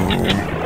Oh.